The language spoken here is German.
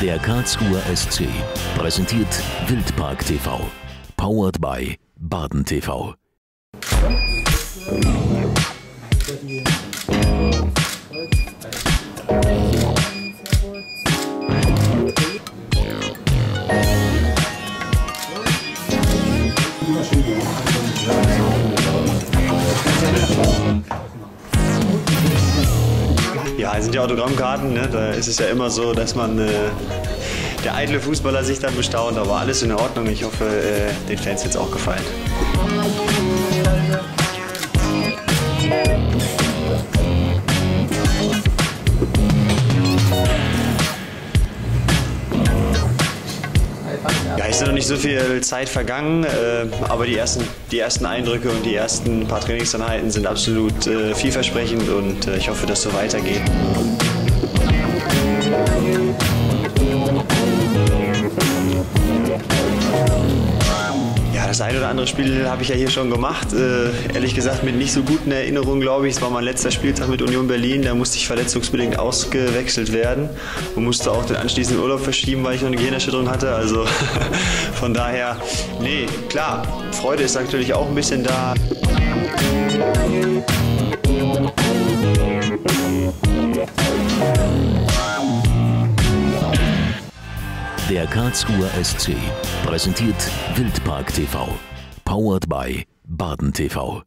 Der Karlsruher SC präsentiert Wildpark TV. Powered by Baden TV. Ja, es sind ja Autogrammkarten, ne? da ist es ja immer so, dass man äh, der eitle Fußballer sich dann bestaunt, aber alles in Ordnung. Ich hoffe, äh, den Fans wird es auch gefallen. Ja, ist noch nicht so viel Zeit vergangen, äh, aber die ersten, die ersten Eindrücke und die ersten paar Trainingseinheiten sind absolut äh, vielversprechend und äh, ich hoffe, dass es so weitergeht. Das ein oder andere Spiel habe ich ja hier schon gemacht. Äh, ehrlich gesagt mit nicht so guten Erinnerungen, glaube ich. Es war mein letzter Spieltag mit Union Berlin. Da musste ich verletzungsbedingt ausgewechselt werden und musste auch den anschließenden Urlaub verschieben, weil ich noch eine Gehirnerschütterung hatte. Also von daher, nee, klar, Freude ist natürlich auch ein bisschen da. Der Karlsruher SC präsentiert Wildpark TV. Powered by Baden TV.